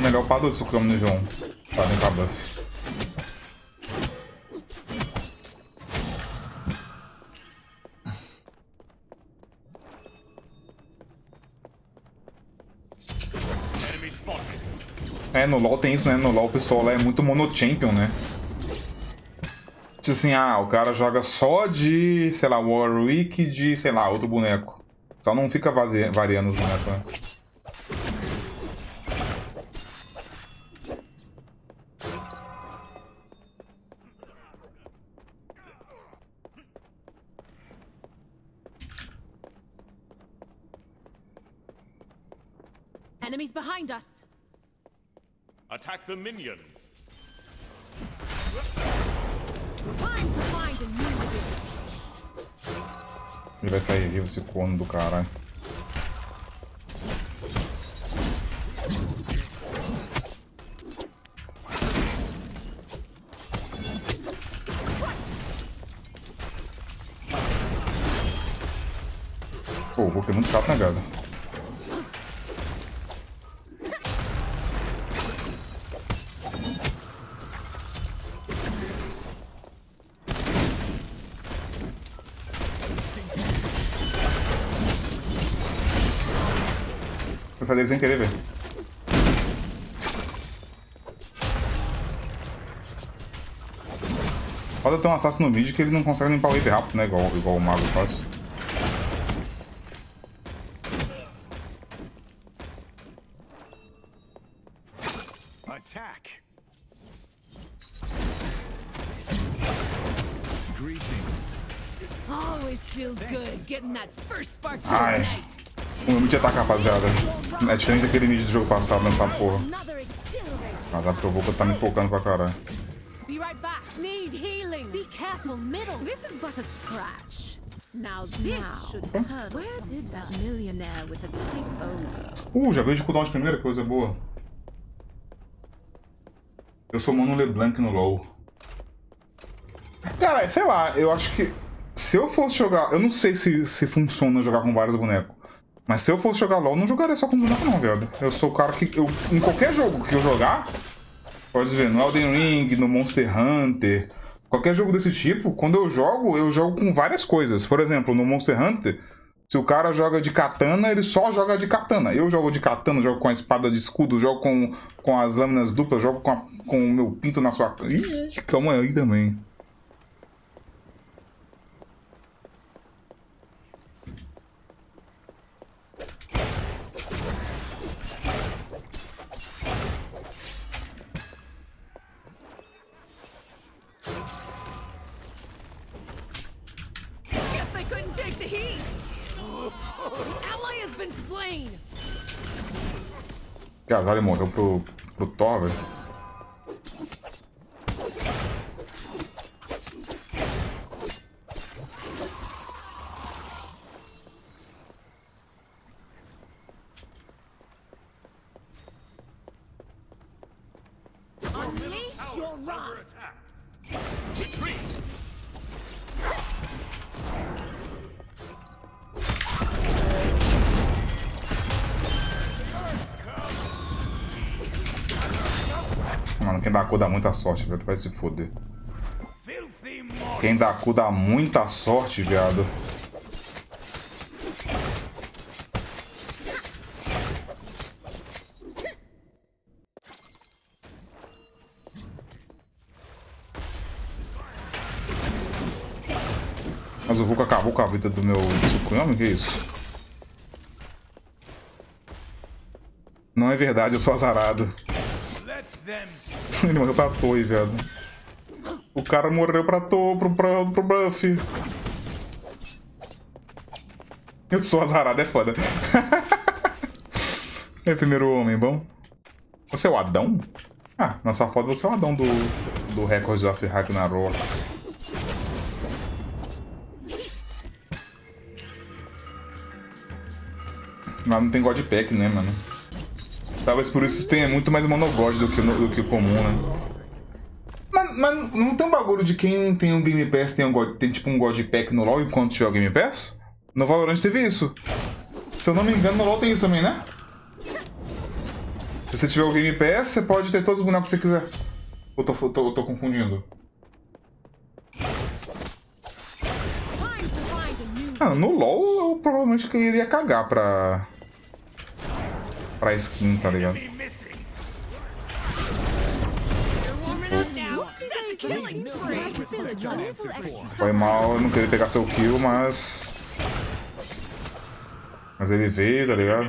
Melhor upar de Sucramo nível 1. Pra limpar buff. É, no LoL tem isso, né? No LoL o pessoal lá é muito monochampion, né? Tipo assim, ah, o cara joga só de, sei lá, Warwick de, sei lá, outro boneco. Só não fica variando os bonecos, né? Enemies behind us. Attack the minions. Ele vai sair vivo esse corno do caralho. Eu saí dele sem querer, velho. Pode ter um assassino no vídeo que ele não consegue limpar o item rápido, né? Igual, igual o mago faz. Attack. Greetings. Always feels good getting that first spark to the night. O meu mid ataca, rapaziada. É diferente daquele mid do jogo passado nessa porra. Mas a Provoca tá me focando pra caralho. Uh, já veio de cooldown de primeira, coisa boa. Eu sou Mono LeBlanc no LoL. Cara, sei lá, eu acho que... Se eu fosse jogar... Eu não sei se, se funciona jogar com vários bonecos. Mas se eu fosse jogar LOL, não jogaria só com boneco não, velho. Eu sou o cara que... Eu, em qualquer jogo que eu jogar, pode ver, no Elden Ring, no Monster Hunter, qualquer jogo desse tipo, quando eu jogo, eu jogo com várias coisas. Por exemplo, no Monster Hunter, se o cara joga de katana, ele só joga de katana. Eu jogo de katana, jogo com a espada de escudo, jogo com, com as lâminas duplas, jogo com, a, com o meu pinto na sua... Ih, calma aí também. Casal morreu pro, pro Thor, velho. Mano, quem dá cu dá muita sorte, velho. Vai se foder. Quem dá cu dá muita sorte, viado. Mas o Hulk acabou com a vida do meu Tsukuyomi? Que isso? Não é verdade, eu sou azarado. Ele morreu pra Toei, velho. O cara morreu pra to, pro, pro, pro Buff. Eu sou azarado, é foda. é primeiro homem, bom? Você é o Adão? Ah, na sua foto você é o Adão do, do recorde of Ragnarok. Mas não tem Godpack, né, mano? Talvez por isso tenha muito mais monogod do que, do que o comum, né? Mas Mas, não tem um bagulho de quem tem um Game Pass tem, um, God- tem tipo um God Pack no LoL enquanto tiver o Game Pass? No Valorant teve isso. Se eu não me engano, no LoL tem isso também, né? Se você tiver o Game Pass, você pode ter todos os bonecos que você quiser. Eu tô, tô, tô confundindo. A new Ah, no LoL eu provavelmente iria cagar pra. Pra skin, tá ligado? Foi mal, eu não queria pegar seu kill, mas. Mas ele veio, tá ligado?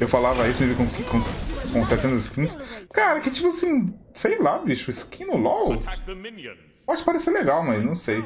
Eu falava isso, me vi com, com, com 700 skins. Cara, que tipo assim, sei lá, bicho, skin no LoL pode parecer legal, mas não sei.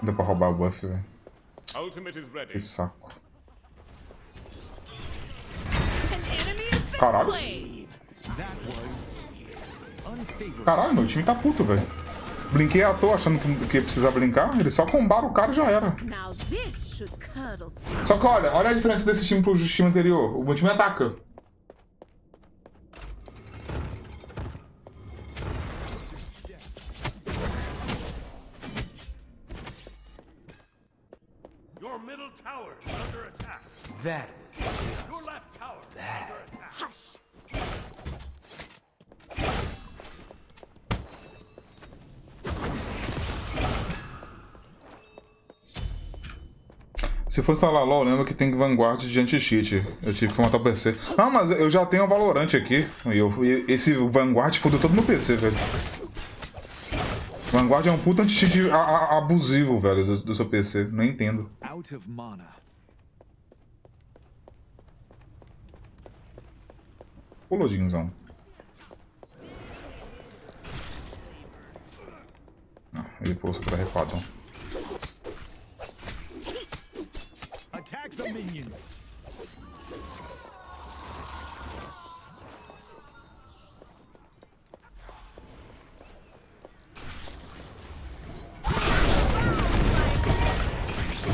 Deu pra roubar o buff, velho. Que saco. Caralho. Caralho, meu time tá puto, velho. Brinquei à toa achando que, que ia precisar brincar. Eles só combaram o cara e já era. Só que olha, olha a diferença desse time pro time anterior. O meu time ataca. For instalar LOL, lembra que tem Vanguard de anti-cheat. Eu tive que matar o PC. Ah, mas eu já tenho o Valorant aqui. E eu, e esse Vanguard fodeu todo meu PC, velho. Vanguard é um puta anti-cheat abusivo, velho, do, do seu PC. Não entendo. out of mana. Pulodinzão. Ah, ele pulou super arrepado. Minions.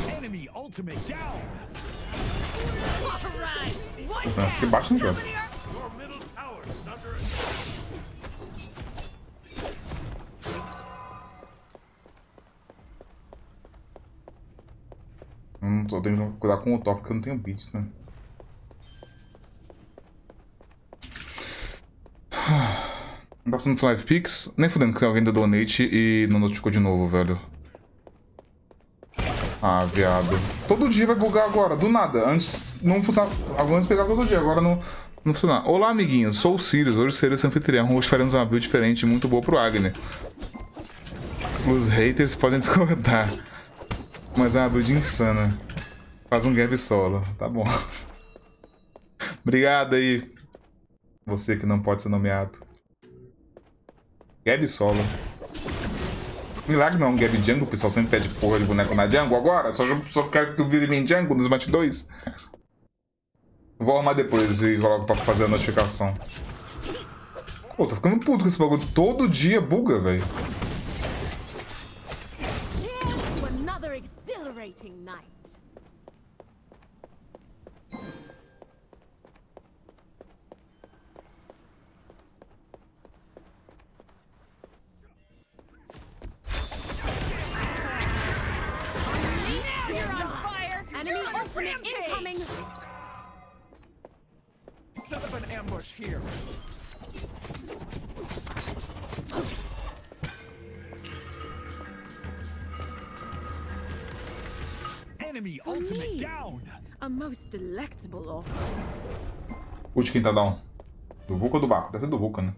Enemy ultimate down. Alright. One Ah, não tô tendo que cuidar com o top porque eu não tenho beats, né? Não tá fazendo live pix? Nem fudendo que alguém deu donate e não notificou de novo, velho. Ah, viado. Todo dia vai bugar agora, do nada. Antes não funcionava. Antes pegava todo dia, agora não, não funciona. Olá, amiguinhos. Sou o Sirius. Hoje serei seu anfitrião. Hoje faremos uma build diferente muito boa pro Agner. Os haters podem discordar. Mas é uma build insana. Faz um gap solo. Tá bom. Obrigado aí. Você que não pode ser nomeado. Gab solo. Milagre não, Gab Jungle. O pessoal sempre pede porra de boneco na Jungle agora. Só, só quero que eu vire main Jungle no Smash 2. Vou arrumar depois e coloco pra fazer a notificação. Pô, tô ficando puto com esse bagulho. Todo dia buga, velho. Enemy ultimate me. down. A most delectable offer. Ult quem tá down? Do Vulca ou do Baco? Deve ser do Vulca, né?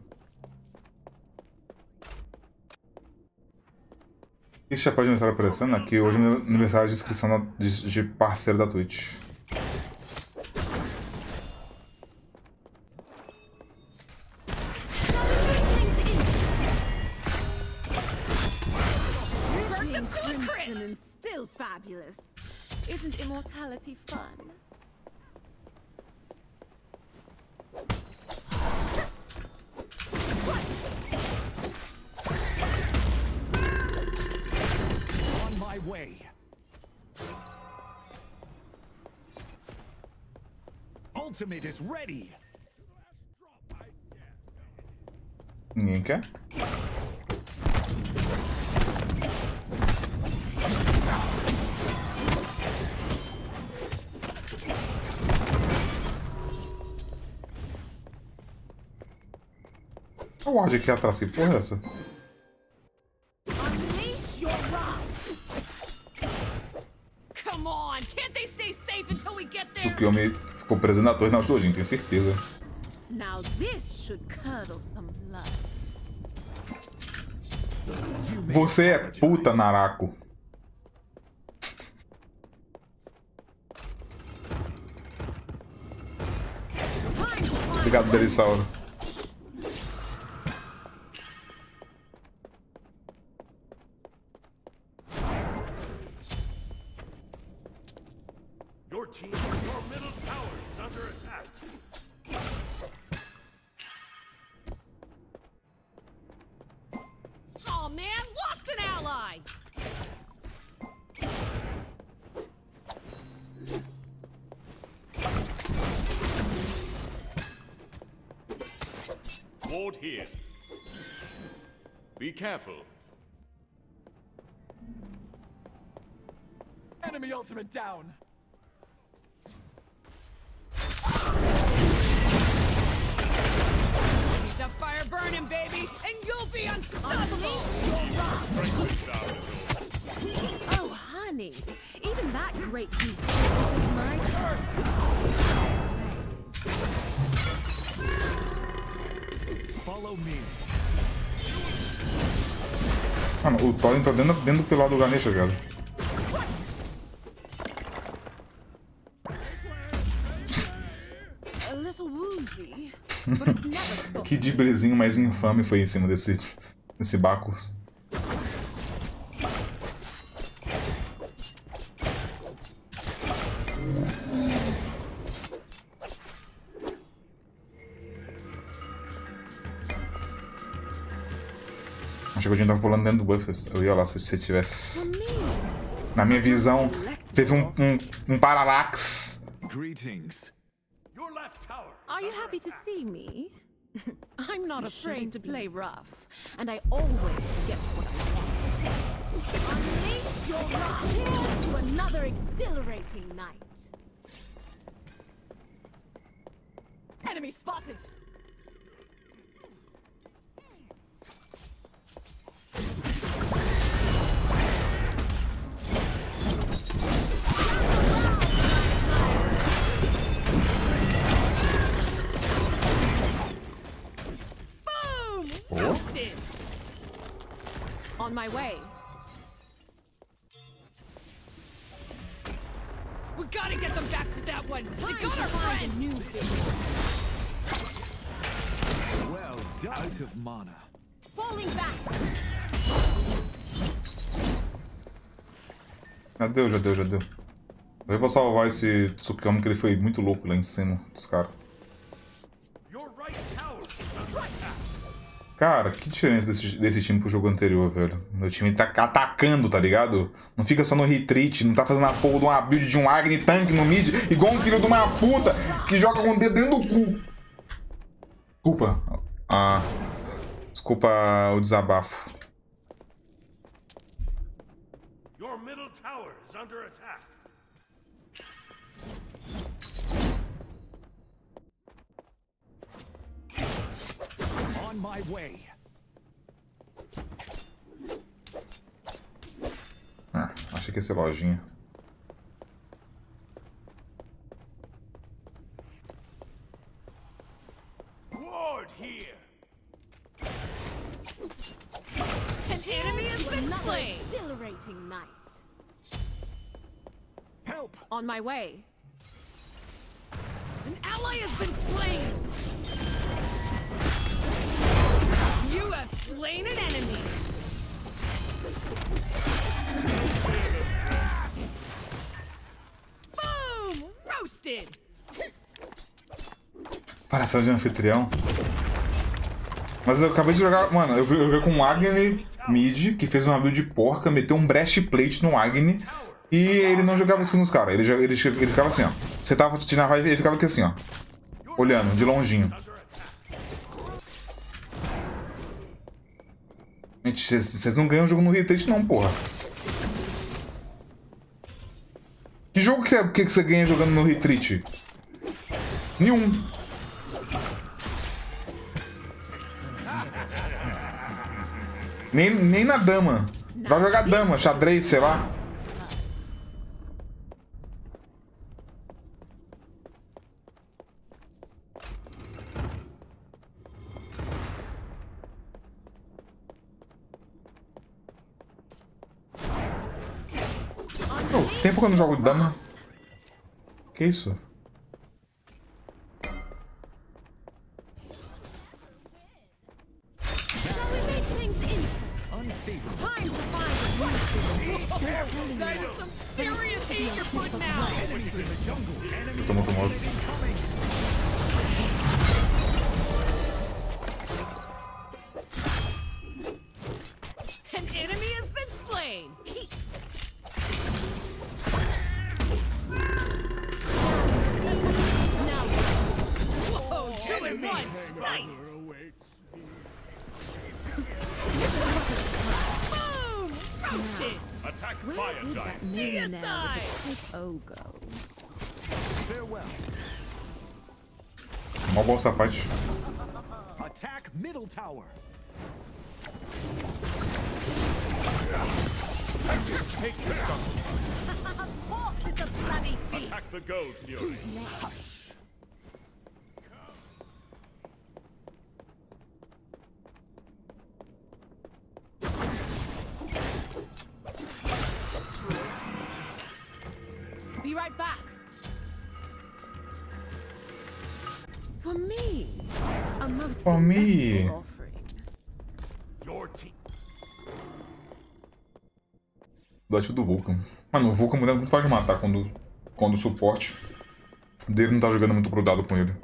Esse chapéu de aniversário aparecendo aqui. Hoje é aniversário de inscrição de parceiro da Twitch. way. Ultimate is ready. Okay. O, onde que é atrás? Que porra é essa? Tsukiyomi ficou preso na torre na Shojin, tenho certeza. Now this should curdle some blood. Você é puta, Narako. Obrigado, Belissauro. Down. The fire burning, baby, and you'll be unstoppable! Oh, honey. Even that great piece of my Follow me. Mano, o Thorin tá dentro, dentro do pilar do Ganesha, cara. Que diblezinho mais infame foi em cima desse, desse Bacchus. Achei que o Jin tava pulando dentro do buff. Eu ia lá se você tivesse. Na minha visão, teve um, um, um paralax. Greetings. Your left tower. Are you happy to see me? I'm not afraid to play rough, and I always get what I want. Unleash your wrath! Here's to another exhilarating night. Enemy spotted! Roasted! On my way. We gotta get them back to that one! They Time got to our friend! new victim. Well done. Out of mana. Falling back! Já deu, já deu, já deu. Eu vou salvar esse Tsukiyomi que ele foi muito louco lá em cima dos caras. Cara, que diferença desse, desse time pro jogo anterior, velho. Meu time tá atacando, tá ligado? Não fica só no retreat, não tá fazendo a porra de uma build de um Agni Tank no mid, igual um filho de uma puta que joga com o dedo dentro do cu. Desculpa. Ah. Desculpa o desabafo. Your middle tower is under attack. On my way. Ah, achei que ia ser lojinha. Ward here. An enemy has been slain! exhilarating night. Help. On my way. An ally has been slain! Palhaçada de anfitrião. Mas eu acabei de jogar. Mano, eu joguei com um Agni mid que fez uma build porca, meteu um breastplate no Agni. E ele não jogava isso nos caras. Ele, ele, ele ficava assim, ó. Você tava te na ele ficava aqui assim, ó. Olhando, de longinho. Gente, vocês- não ganham o jogo no retreat não, porra. Que jogo que você, que você ganha jogando no retreat? Nenhum. Nem, nem na dama. Vai jogar dama, xadrez, sei lá. Oh, tempo que eu não jogo dama. Que isso? Attack where fire did that giant. millionaire DSI. with the quick O go? Farewell. Mó bom essa fight. Attack middle tower. Take the skunk. Of course it's a bloody feast. Attack the gold fury. Be right back. For me, a most For me. Do ativo do Vulcan. Mano, o Vulcan é muito fácil de matar quando, quando o suporte dele não tá jogando muito grudado com ele.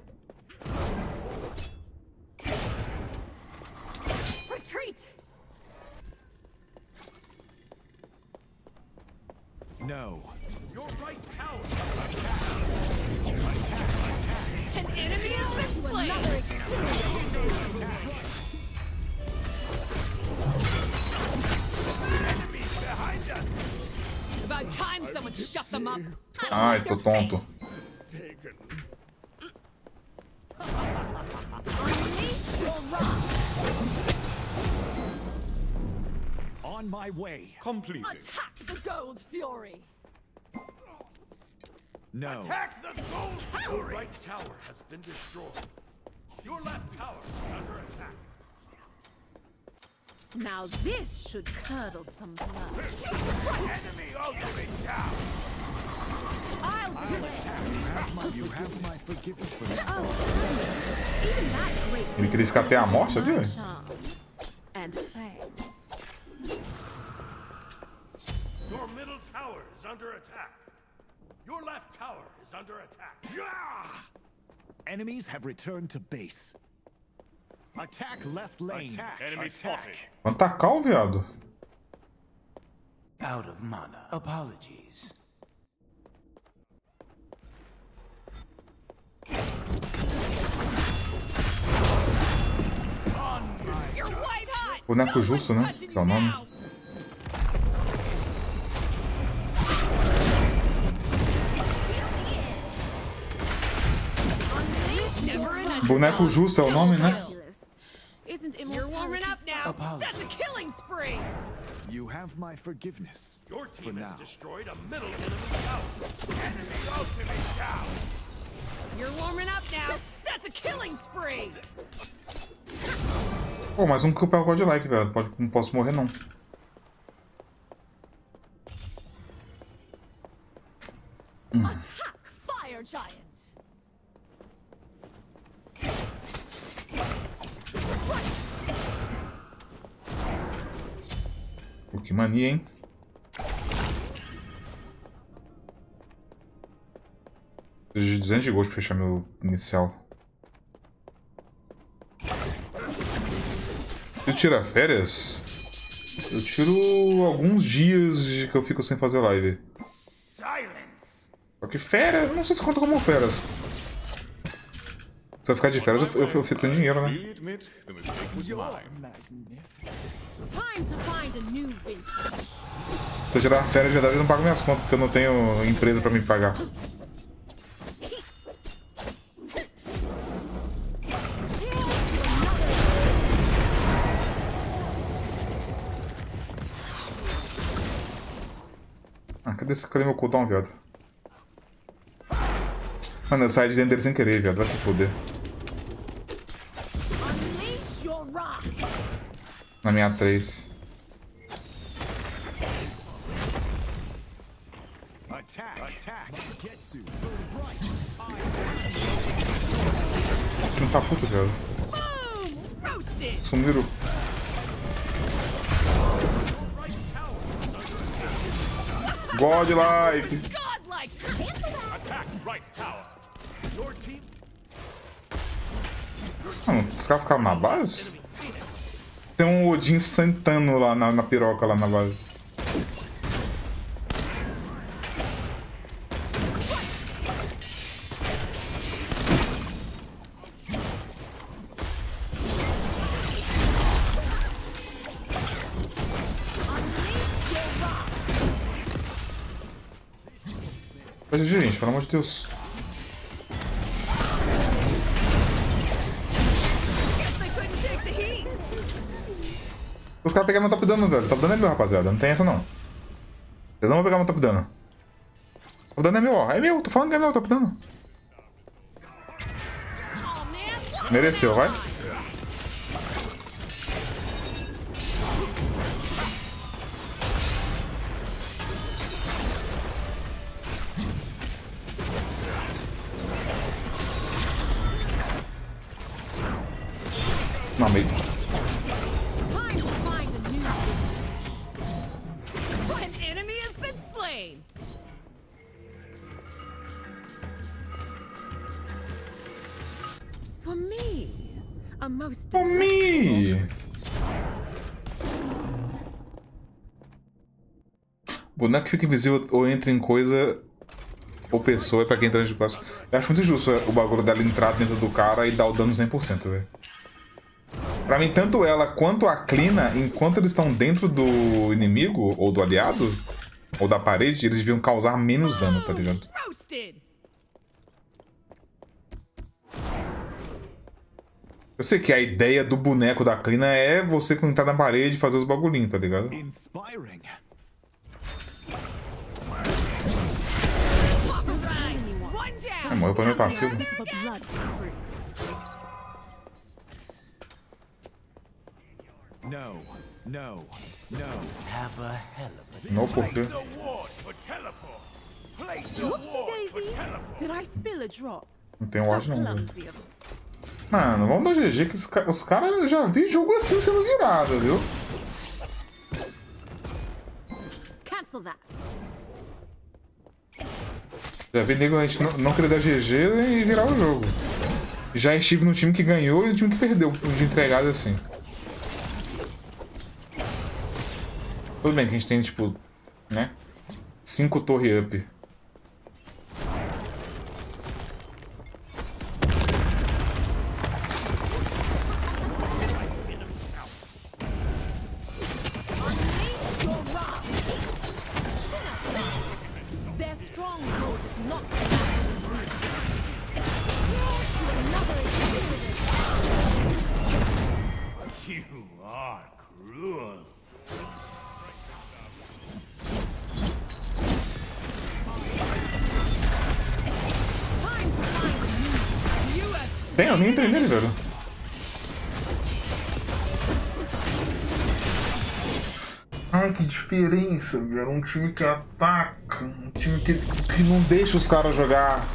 Ai, like tô their tonto. face. Taken. Unleash your wrath. On my way. Completed. Attack the gold fury. No. Attack the gold fury. Your right tower has been destroyed. Your left tower is under attack. Now this should curdle some blood. Enemy ultimate down. I'll do it. You have my forgiveness for me. Oh, honey. Even that great Ele queria ficar até a morte, sabia? my charm. And thanks. Your middle tower is under attack. Your left tower is under attack. Yeah! Enemies have returned to base. Attack left lane. Attack. Enemy spotted. Vamos tacar o viado. Out of mana. Apologies. No justo, né? Que é o nome. Boneco justo é o nome, né? You have my forgiveness. Your For team has now. destroyed a middle enemy tower. Enemy ultimate down. You're warming up now. That's a killing spree. Pô, mais um que eu pego godlike, velho. Pode, não posso morrer, não. Attack fire giant. Pô, que mania, hein? Preciso de 200 de gold pra fechar meu inicial. Eu tiro férias? Eu tiro alguns dias de que eu fico sem fazer live. Só que férias, não sei se conta como férias. Se eu ficar de férias, eu, eu, fico sem dinheiro, né? Se eu tirar férias de verdade, eu não pago minhas contas, porque eu não tenho empresa pra me pagar. Cadê, cadê meu cooldown, viado? Mano, eu saí de dentro dele sem querer, viado. Vai se foder. Unleash your wrath. Na minha 3. Attack! Attack! Getsu! Não tá puto! Roasted! Sumiram. Godlike! Godlike! Attack right tower. Your team Mano, os caras ficaram na base? Tem um Odin sentando lá na, na piroca lá na base. Heat! Os caras pegaram meu top dano, velho. Top dano é meu, rapaziada. Não tem essa, não. Eles não vão pegar meu top dano. Top dano é meu, ó. É meu. Tô falando que é meu top dano. Mereceu, vai. Boneco que fica invisível ou entra em coisa ou pessoa é pra quem entra de costas. Eu acho muito justo o bagulho dela entrar dentro do cara e dar o dano 100%, velho. Pra mim, tanto ela quanto a Clina, enquanto eles estão dentro do inimigo, ou do aliado, ou da parede, eles deviam causar menos dano, tá ligado? Roasted! Eu sei que a ideia do boneco da Clina é você entrar na parede e fazer os bagulhinhos, tá ligado? Inspiring! Morreu pra meu passivo. No, no, no. Have a hell of a a drop? Não tem watch não, velho. Mano, vamos dar GG que os, ca- os caras já vi jogo assim sendo virado, viu? Cancel that. Já vi nego a gente não, não querer dar GG e virar o jogo. Já estive no time que ganhou e no time que perdeu, de entregado assim. Tudo bem que a gente tem, tipo, né? Cinco torre up. You are Tem, entrei nele, velho. Que diferença, velho. Um time que ataca, um time que, que não deixa os caras jogar.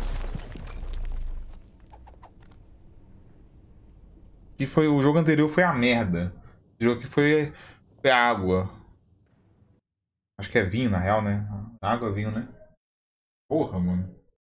Que foi o jogo anterior foi a merda. O jogo que foi, foi água. Acho que é vinho, na real, né? Água, vinho, né? Porra, mano.